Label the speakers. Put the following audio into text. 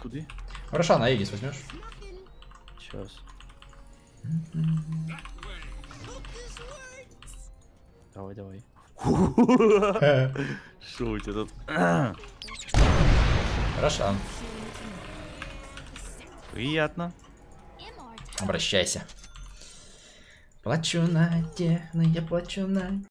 Speaker 1: Куди?
Speaker 2: Хорошо, на Эгис возьмешь?
Speaker 1: Сейчас. Давай, давай. Что у тебя тут?
Speaker 2: Хорошо.
Speaker 1: Приятно.
Speaker 2: обращайся. Плачу на техно, я плачу на